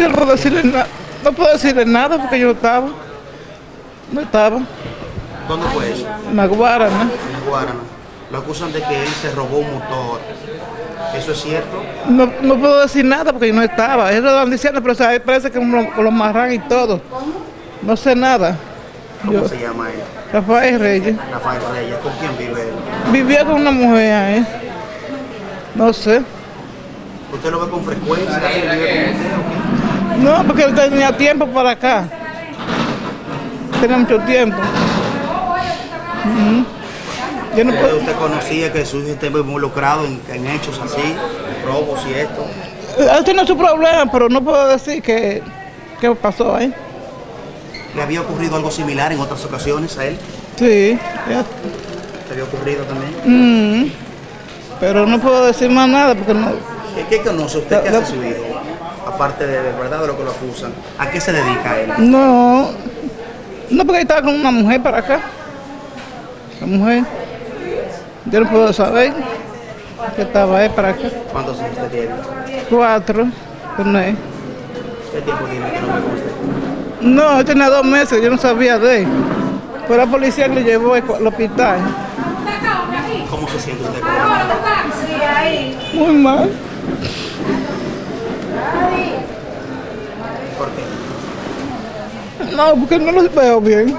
no puedo decirle nada. No puedo decirle nada porque yo no estaba. No estaba. ¿Dónde fue eso? En la Guarana. En Guarana. Lo acusan de que él se robó un motor. ¿Eso es cierto? No, no puedo decir nada porque yo no estaba. Eso lo van diciendo, pero o sea, parece que lo, lo marran y todo. No sé nada. ¿Cómo Yo- se llama él? Rafael Reyes. Rafael Reyes. ¿Con quién vive él? Vivía con una mujer ahí. No sé. ¿Usted lo ve con frecuencia? ¿Él vive con usted o qué? No, porque él tenía tiempo para acá. Tenía mucho tiempo. Yo no ¿Usted, puedo. usted conocía que su hijo estaba involucrado en, en hechos así, robos y esto? Él tiene su problema, pero no puedo decir que, qué pasó ahí. ¿Le había ocurrido algo similar en otras ocasiones a él? Sí. ya. ¿Le había ocurrido también? Mm. Pero no puedo decir más nada porque no. ¿Qué, qué conoce usted? ¿Qué La- hace su hijo? Aparte de, de verdad de lo que lo acusan. ¿A qué se dedica él? No. No porque estaba con una mujer para acá. La mujer. Yo no puedo saber que estaba él para acá. ¿Cuántos años usted tiene? Cuatro. Con él. ¿Qué tiempo tiene que no? No, él tenía dos meses, yo no sabía de él. Fue la policía que le llevó al al hospital. ¿Cómo se siente usted con él? Muy mal. ¿Por qué? No, porque no los veo bien.